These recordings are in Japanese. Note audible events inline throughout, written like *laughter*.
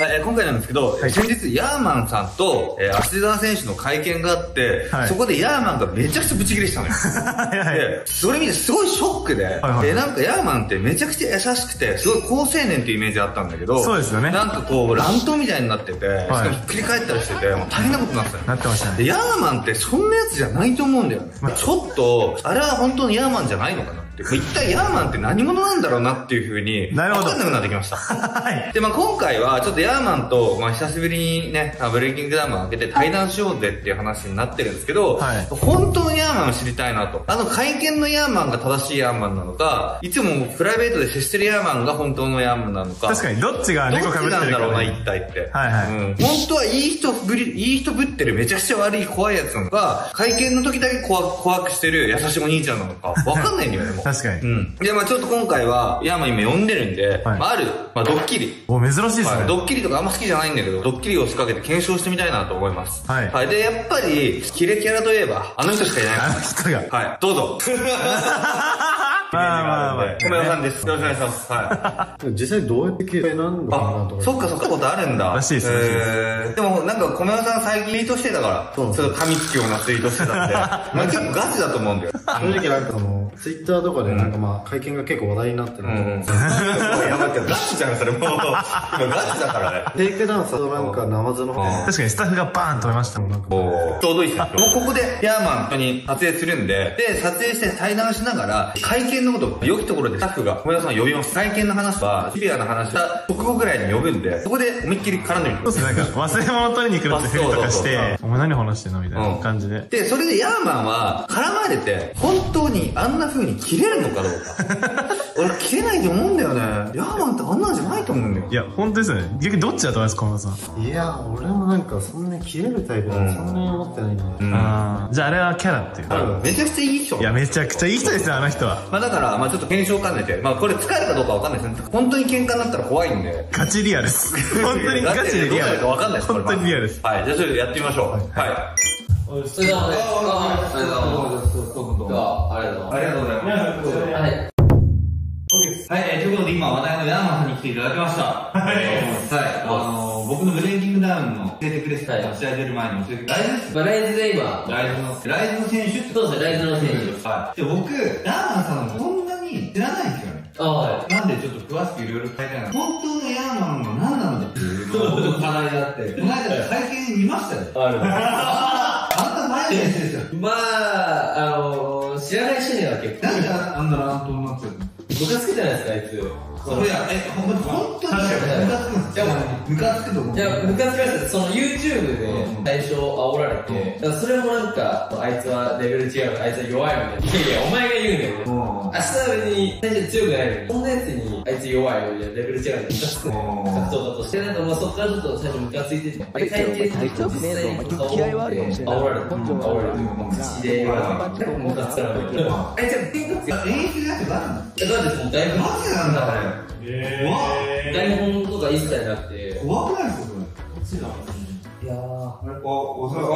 はい、えー今回なんですけど、先日ヤーマンさんと、えー、芦澤選手の会見があって、はいそこでヤーマンがめちゃくちゃブチ切れしたのよ。はいはい。で、それ見てすごいショックで、はいで、なんかヤーマンってめちゃくちゃ優しくて、すごい好青年っていうイメージあったんだけど、そうですよねなんかこう、乱闘みたいになってて、しかもひっくり返ったりしてて、もう大変なことになってたよ。なってましたね。でヤーマンってそんなやつじゃないと思うんだよね。まあちょっと、あれは本当にヤーマンじゃないのかな。一体ヤーマンって何者なんだろうなっていう風に、なるほどわかんなくなってきました。はい。で、まあ今回はちょっとヤーマンと、まあ久しぶりにね、あブレイキングダウンを開けて対談しようぜっていう話になってるんですけど、はい本当のヤーマンを知りたいなと。あの会見のヤーマンが正しいヤーマンなのか、いつもプライベートで接してるヤーマンが本当のヤーマンなのか。確かに、どっちがどっち猫かぶってなんだろうな。一体って。はいはいうん。本当はいい人ぶり、いい人ぶってるめちゃくちゃ悪い怖いやつなのか、会見の時だけ怖怖くしてる優しいお兄ちゃんなのか、わかんないんだよね、もう。確かにうん。で、まあちょっと今回は、ヤーマン今呼んでるんで、はいまあある、まあドッキリ。お、珍しいですはい、ね。ドッキリとかあんま好きじゃないんだけど、ドッキリを仕掛けて検証してみたいなと思います。はいで、やっぱり、キレキャラといえば、あの人しかいない。あの人が。はい、どうぞ。*laughs* まあまあまあ小宮さんです。よろしくお願いします。はい。実際どうやって携帯なんのかなあと、か。そっかそっかことあるんだ。らしいですらしいですえーでもなんか小宮さん最近ツイートしてたから、ちょっと噛みつくようなツイートしてたんで、*laughs* まあ結構ガチだと思うんだよ。正直なんかあの、ツイッターとかでなんかまあ会見が結構話題になってるで。やばいけど、ガチじゃん、それもう。今ガチだからね。テイクダンスとなんかナマズの方うん確かにスタッフがバーンと止めましたもん。なんかもうちょうどいいですよ。もうここでヤーマンに撮影するんで、で、撮影して対談しながら、会見のこと、良きところでスタッフが小宮さんを呼びます。会見の話は、シビアな話した直後ぐらいに呼ぶんで、そこで思いっきり絡んでみてそうですね、なんか忘れ物取りに来るってふりとかして、お前何話してんのみたいな感じで。で、それでヤーマンは絡まれて、本当にあんな風に切れるのかどうか。*laughs* 俺切れないと思うんだよね。ヤーマンってあんなんじゃないと思うんだよ。いや、本当ですよね。逆にどっちだと思います、小室さん？いや、俺もなんかそんなに切れるタイプだとそんなに思ってないんで。うんあーじゃああれはキャラっていうか。めちゃくちゃいい人。いや、めちゃくちゃいい人ですよ、あの人は。まあだから、まあちょっと検証を兼ねて、まあこれ使えるかどうかわかんないですね。本当に喧嘩になったら怖いんで。ガチリアルです。本当にガチでリアル。どうなるかわかんないです。本当にリアルです。はい、じゃあそれでやってみましょう。はい。それではね、ありがとうございます。ありがとうございありがとうございます。はい。はい、えー、ということで今話題のヤーマさんに来ていただきました。はい。はい、あのー、僕のブレイキングダウンの教えてくれてた試合出る前に教えてくれて、まあ、ライズで今、ライズの、ライズの選手ってそうです。ね、ライズの選手。はい。で、僕、ヤーマさんそんなに知らないんです。よね。あはなんでちょっと詳しくいろいろ書いてな本当のヤーマンは何なんだっていうのが僕の課題であって、この間会見見ましたよ。ある。*laughs* まあ、あの知らない人には結構、なんであんな乱闘になってるの？ムカつくじゃないですか、あいつ。それや、え、ほんと本当にムカつくんですよ。ムカつくと思う。いや、ムカつきました。その YouTube で最初煽られて、だからそれもなんか、あいつはレベル違うあいつは弱いみたいな。いやいや、お前が言うね。うん明日は別に最初強くないのに、こんなやつにあいつ弱いよ、いや、レベル違うのにムカつくね。格闘家として、なんかもうそっからちょっと最初ムカついてて、で、会見実際に顔を煽られて、煽られて、口で言われて、ムカつかなかった。あいつは天下強い。演出やって何なんいや、だってもうだいぶ、マジなんだ、あれ。怖っ台本とか一切なくて、怖くないですか、いやー、それ。あれ、お、お、それ、あ、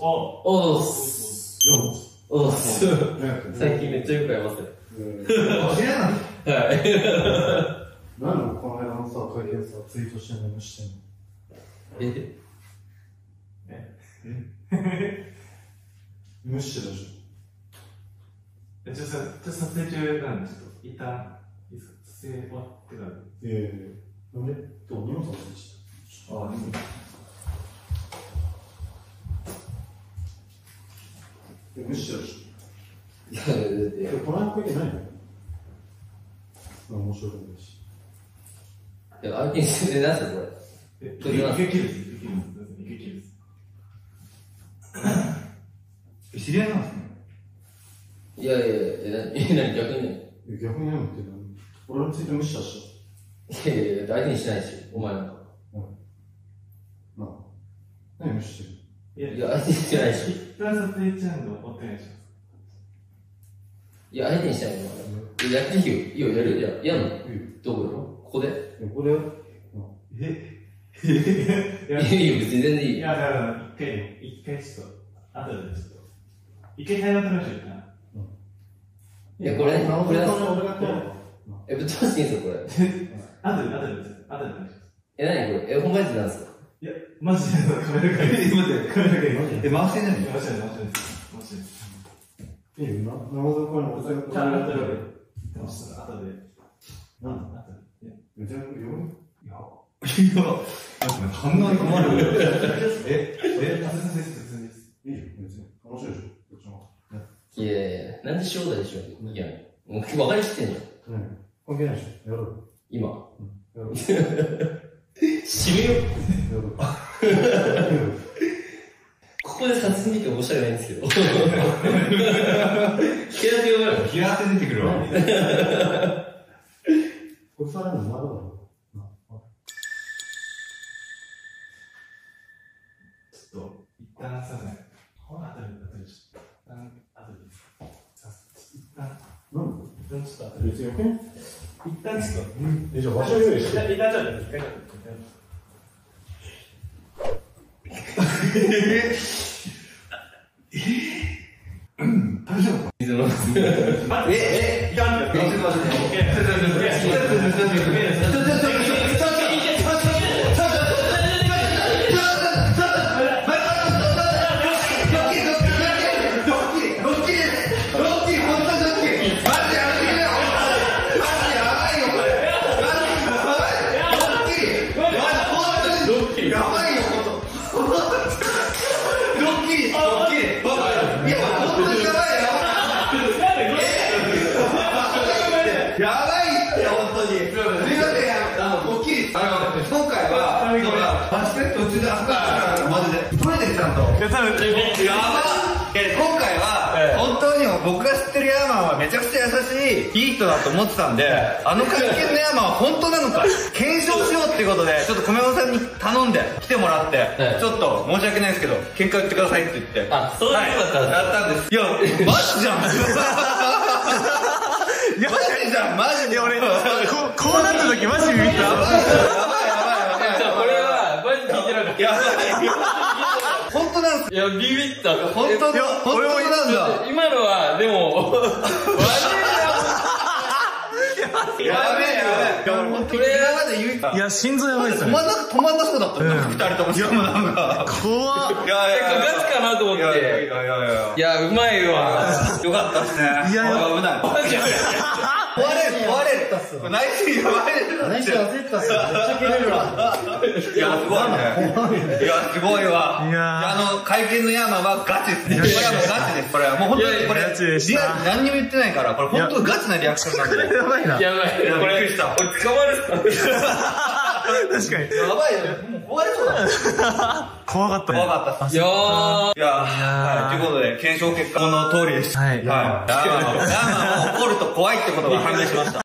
お、おーす。おーす。最近めっちゃよく会いますね。お、知らない。はい。なんでこの間のさ、会見さ、ツイートしてんの無視してんのえ？無視してたでしちょっとさ、ちょっと撮影中なんで、ちょっと、一旦、いいですか撮影終わってから。ょ。いやいやいや。なんでどう、荷物持ってきた？あ、え無視してたでしいや、だってょ。え、この間会見ないの？面白くないし。いや、相手にして、え、なんすかこれ。え、撮ります一回切るです、一回切るです、一回切るです。知り合いなんですね。いやいやいや、逆に逆になんて何？俺のツイート無視したし。いやいやいや、相手にしないし、お前なんか。なあ。何無視してる？いや、相手にしてないし。一旦撮影中なんで、お願いします。いや、相手にしないよ、お前。いや、やっていいよ。いいよ、やるよ。や、やんのいいよどこよここでえ、これ、えいいや、いいよ、別に全然いいよ。いや、だから、一回ね、一回ちょっと、後でちょっと、一回対話取りましょうか。いや、これね、これね、俺がこう。え、ぶっ飛ばしていいんですよ、これ？後で、後で、後でお願いします。え、なにこれ？え、本番ってなんですか？いや、マジでカメラがいい。待って、カメラがいい。え、回してないの回してない、回してないです。回してないよ、な、なるほど、これ、俺さ、じゃあ、後で。なん後で。めちゃくちゃよいや、反応に困る。え、え、全然です、全然です。いいよ、別に。面白いでしょ、こっちの方いやいやいや、なんで塩だでしょいや、もう分かりきってんじゃん。関係ないでしょ、やろう。今。やろうよ。締めよう。やろうよ。ここで殺人劇面白くないんですけど。気が強いの。冷や汗出てくるわ。これさらにまいだろ。ちょっと、一旦すいません。この後で、後で、ちょっと、一旦、後で。一旦、なんで一旦ちょっと。別によくね一旦ちょっと、え、じゃあ、場所用意して。一旦、ちょっと、一回ちょっと。水の。え、え、ちょっと待って。やばいって、本当に。すいません、あの、ドッキリ。あの、今回は、バスケット途中であったマジで。取れてるちゃんと。いや、ばえ今回は、本当に僕が知ってるヤーマンはめちゃくちゃ優しい、いい人だと思ってたんで、あの会見のヤーマンは本当なのか、*laughs* 検証しようっていうことで、ちょっと米山さんに頼んで、来てもらって、はいちょっと申し訳ないですけど、喧嘩売ってくださいって言って。あそういうことだったんですはいやったんです。いや、マジじゃん *laughs* いじゃんマジでいや、俺、こう、こうなった時マジビビった。やばいやばいやばいやばいじゃあこれは、マジで聞いてなかった。やばい本当なんすいや、ビビった。本当いや本当なんだ今のは、でも、悪いな。やべえやべえいや本当に今まで唯一いや、心臓やばいっすね。止まんな、止まんなそうだった二人とも。しかもなんか。怖っ。いやいやいやガチかなと思っていやいやいやいやいや。いや、うまいわ。よかったっすね。いやいやあ危ない。*laughs* 壊れる、壊れる。これ内心やばいです内緒焦ったっすよ。めっちゃ切れるわ。いや、すごいね。いや、すごいわ。いやーあの、会見のヤーマンはガチですね。これはもうガチです。これはもう本当にこれ、ガチでしたリアルに何にも言ってないから、これ本当にガチなリアクションなんで。やばいな。やばい。これ、びっくりしたこれ捕まる *laughs* 確かに。やばいよね。もう壊れそうだ。怖かったね。怖かったっす。いやー。いやー、はい、ということで、検証結果この通りでした。はいはい。ヤーマンは、ヤーマンは怒ると怖いってことが判明しました。